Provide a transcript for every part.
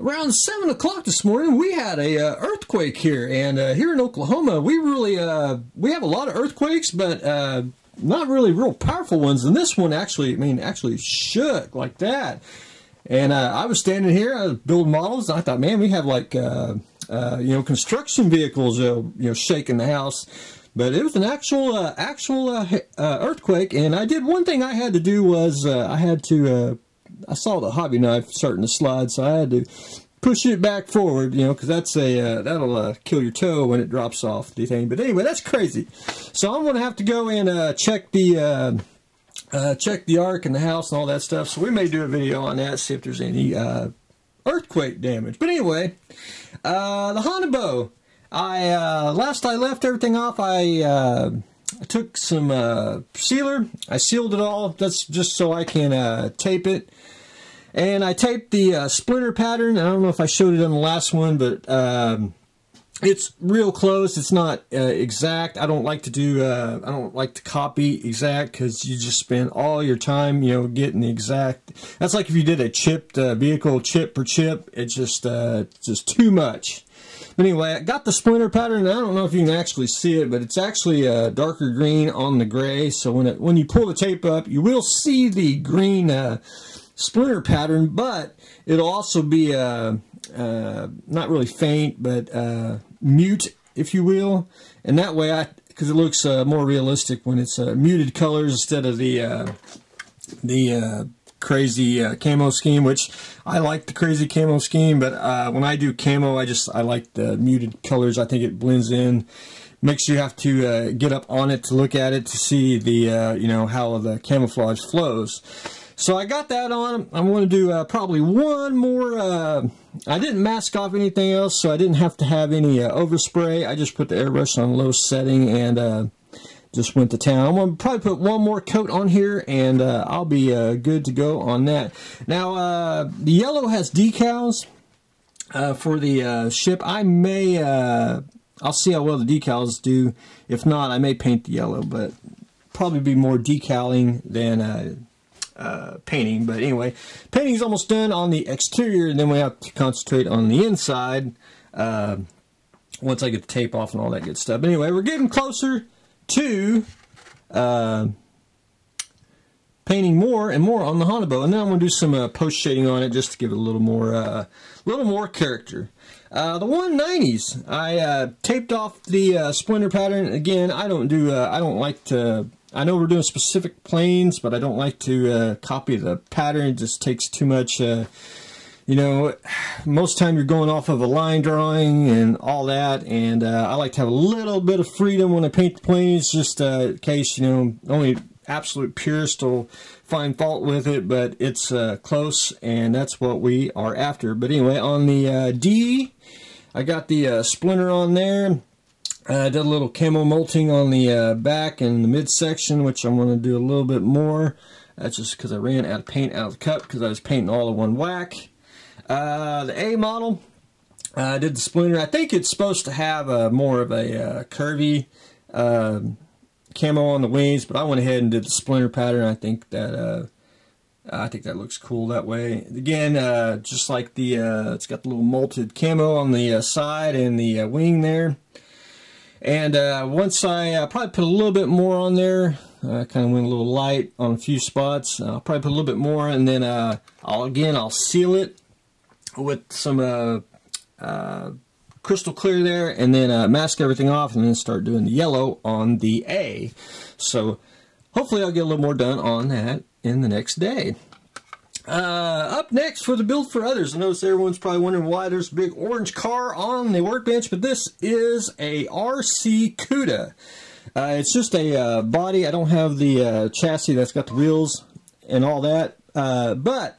around seven o'clock this morning, we had a uh, earthquake here, and uh, here in Oklahoma, we really uh, we have a lot of earthquakes, but uh, not really real powerful ones. And this one actually, I mean, actually shook like that. And uh, I was standing here, I was building models, and I thought, man, we have like uh, you know construction vehicles, you know, shaking the house. But it was an actual actual earthquake, and I did one thing I had to do was I had to I saw the hobby knife starting to slide, so I had to push it back forward, you know, because that's a uh, that'll uh, kill your toe when it drops off the thing. But anyway, that's crazy. So I'm gonna have to go and uh, check the uh, uh, check the ark and the house and all that stuff. So we may do a video on that, see if there's any uh, earthquake damage. But anyway, the Haunebu. I last I left everything off. I I took some uh, sealer, I sealed it all, that's just so I can uh, tape it. And I taped the uh, splinter pattern, I don't know if I showed it on the last one, but um, it's real close, it's not uh, exact. I don't like to do, uh, I don't like to copy exact because you just spend all your time, you know, getting the exact. That's like if you did a chipped uh, vehicle chip per chip, it's just, just too much. Anyway, I got the splinter pattern. I don't know if you can actually see it, but it's actually a uh, darker green on the gray. So when it when you pull the tape up, you will see the green uh, splinter pattern, but it'll also be uh, uh not really faint, but mute, if you will. And that way, I because it looks more realistic when it's muted colors instead of the the crazy uh, camo scheme, which I like the crazy camo scheme, but uh, when I do camo, I just I like the muted colors. I think it blends in. Makes you have to uh, get up on it to look at it to see the uh, you know how the camouflage flows. So I got that on. I'm going to do uh, probably one more. Uh, I didn't mask off anything else, so I didn't have to have any overspray. I just put the airbrush on low setting and just went to town. I'm going to probably put one more coat on here and uh, I'll be uh, good to go on that. Now, uh, the yellow has decals uh, for the uh, ship. I may, uh, I'll see how well the decals do. If not, I may paint the yellow, but probably be more decaling than painting. But anyway, painting is almost done on the exterior and then we have to concentrate on the inside once I get the tape off and all that good stuff. But anyway, we're getting closer to uh, painting more and more on the Haunebu. And then I'm going to do some uh, post shading on it just to give it a little more, uh, little more character. Uh, the 190s, I uh, taped off the uh, splinter pattern. Again, I don't do, I don't like to, I know we're doing specific planes, but I don't like to copy the pattern. It just takes too much you know, most time you're going off of a line drawing and all that, and uh, I like to have a little bit of freedom when I paint the planes, just uh, in case, you know, only absolute purist will find fault with it, but it's uh, close, and that's what we are after. But anyway, on the uh, D, I got the uh, splinter on there. I did a little camo molting on the uh, back and the midsection, which I'm going to do a little bit more. That's just because I ran out of paint out of the cup because I was painting all in one whack. Uh, the A model, uh, I uh, did the splinter. I think it's supposed to have a, more of a uh, curvy um, camo on the wings, but I went ahead and did the splinter pattern. I think that uh, I think that looks cool that way. Again, uh, just like the it's got the little molted camo on the side and the wing there. And once I probably put a little bit more on there, I kind of went a little light on a few spots. I'll probably put a little bit more, and then I'll again I'll seal it with some uh, uh, crystal clear there and then uh, mask everything off and then start doing the yellow on the A. So hopefully I'll get a little more done on that in the next day. Uh, up next for the build for others. I notice everyone's probably wondering why there's a big orange car on the workbench, but this is a RC CUDA. Uh, it's just a uh, body. I don't have the uh, chassis that's got the wheels and all that, uh, but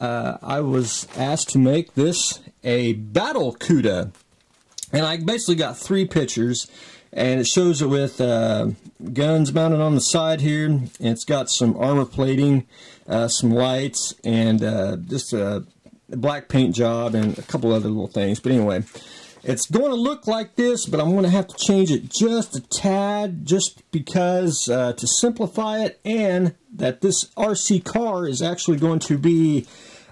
uh, I was asked to make this a battle CUDA. And I basically got three pictures. And it shows it with uh, guns mounted on the side here. And it's got some armor plating, uh, some lights, and uh, just a black paint job and a couple other little things. But anyway, it's going to look like this, but I'm going to have to change it just a tad just because uh, to simplify it and that this RC car is actually going to be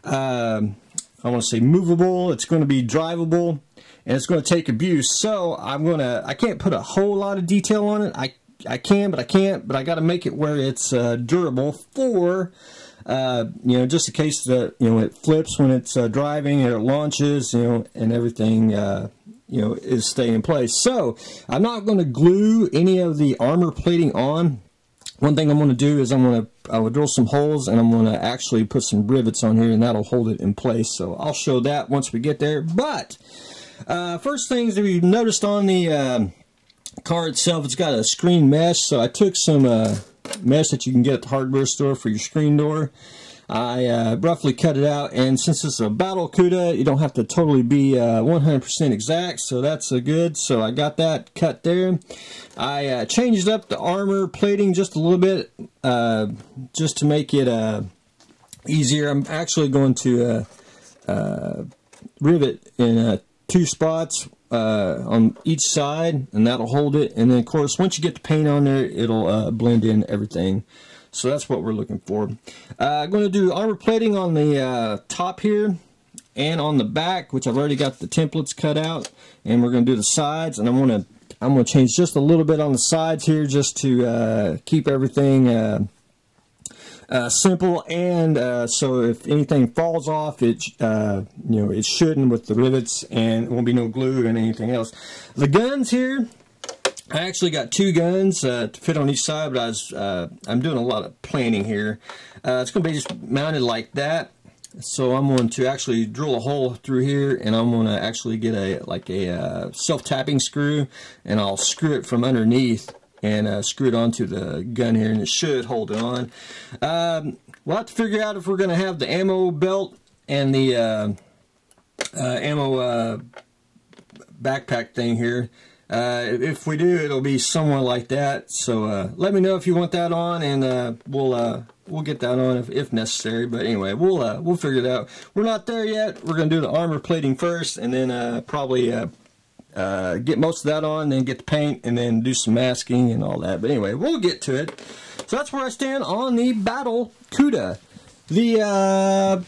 um, I want to say movable. It's going to be drivable, and it's going to take abuse. So I'm going to. I can't put a whole lot of detail on it. I I can, but I can't. But I got to make it where it's uh, durable for. Uh, you know, just in case that you know it flips when it's uh, driving or it launches, you know, and everything, uh, you know, is staying in place. So I'm not going to glue any of the armor plating on one thing I'm going to do is I'm going to I will drill some holes and I'm going to actually put some rivets on here and that'll hold it in place. So I'll show that once we get there. But uh, first things that we noticed on the uh, car itself, it's got a screen mesh. So I took some uh, mesh that you can get at the hardware store for your screen door. I uh, roughly cut it out, and since it's a battle CUDA, you don't have to totally be 100% uh, exact, so that's uh, good. So I got that cut there. I uh, changed up the armor plating just a little bit, uh, just to make it uh, easier. I'm actually going to rivet in two spots on each side, and that'll hold it. And then, of course, once you get the paint on there, it'll blend in everything. So that's what we're looking for. Uh, I'm going to do armor plating on the uh, top here and on the back, which I've already got the templates cut out. And we're going to do the sides, and I'm going to I'm going to change just a little bit on the sides here just to uh, keep everything uh, uh, simple and uh, so if anything falls off it you know it shouldn't with the rivets and it won't be no glue and anything else the guns here I actually got two guns uh, to fit on each side, but I was, uh, I'm doing a lot of planning here. Uh, it's going to be just mounted like that. So I'm going to actually drill a hole through here, and I'm going to actually get a like a uh, self-tapping screw, and I'll screw it from underneath and uh, screw it onto the gun here, and it should hold it on. Um, we'll have to figure out if we're going to have the ammo belt and the uh, ammo backpack thing here. Uh, if we do, it'll be somewhere like that. So uh, let me know if you want that on, and uh, we'll uh, we'll get that on if, if necessary. But anyway, we'll uh, we'll figure it out. We're not there yet. We're gonna do the armor plating first, and then uh, probably get most of that on, then get the paint, and then do some masking and all that. But anyway, we'll get to it. So that's where I stand on the Battle Cuda. The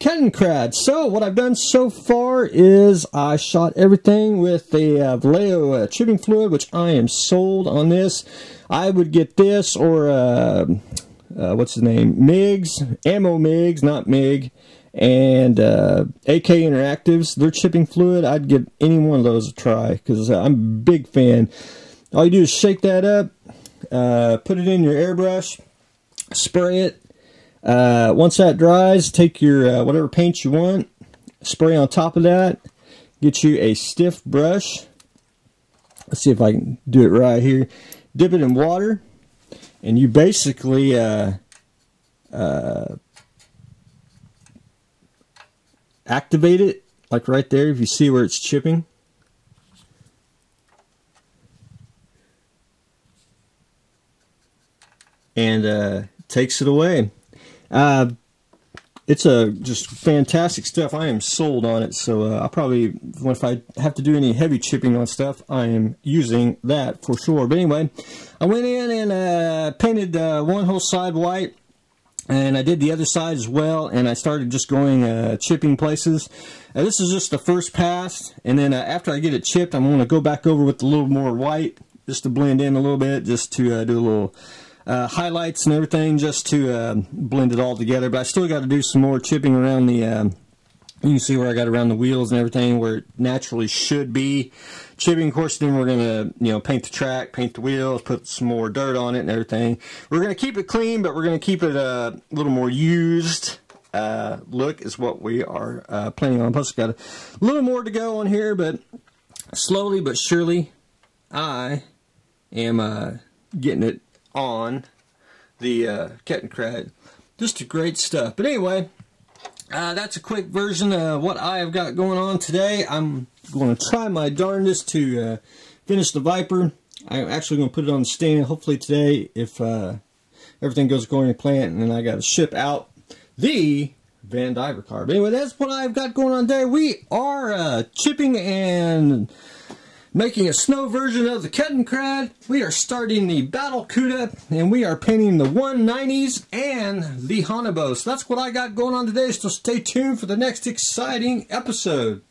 Kettenkrad. So what I've done so far is I shot everything with the uh, Vallejo uh, chipping fluid, which I am sold on this. I would get this or uh, uh what's his name? MIGs, Ammo MIGs, not MIG, and uh, AK Interactives. Their chipping fluid. I'd give any one of those a try because I'm a big fan. All you do is shake that up, uh, put it in your airbrush, spray it, uh, once that dries, take your uh, whatever paint you want, spray on top of that, get you a stiff brush. Let's see if I can do it right here. Dip it in water, and you basically uh, uh activate it, like right there, if you see where it's chipping. And uh, takes it away. Uh, it's a just fantastic stuff. I am sold on it. So uh, I'll probably, if I have to do any heavy chipping on stuff, I am using that for sure. But anyway, I went in and uh, painted uh, one whole side white. And I did the other side as well, and I started just going uh, chipping places. Uh, this is just the first pass, and then uh, after I get it chipped, I'm going to go back over with a little more white, just to blend in a little bit, just to do a little uh, highlights and everything just to uh, blend it all together. But I still got to do some more chipping around the, uh, you can see where I got around the wheels and everything where it naturally should be. Chipping, of course, then we're going to, you know, paint the track, paint the wheels, put some more dirt on it and everything. We're going to keep it clean, but we're going to keep it uh, a little more used. Uh, look is what we are uh, planning on. Plus, got a little more to go on here, but slowly but surely, I am uh, getting it on the uh, Kettenkrad. Just a great stuff. But anyway, uh, that's a quick version of what I have got going on today. I'm going to try my darndest to uh, finish the Viper. I'm actually going to put it on the stand hopefully today if uh, everything goes according to plan. And then I got to ship out the Vandiver car. But anyway, that's what I've got going on today. We are uh, chipping and making a snow version of the Kettenkrad. We are starting the Battle Cuda, and we are painting the 190s and the Haunebu. So that's what I got going on today, so stay tuned for the next exciting episode.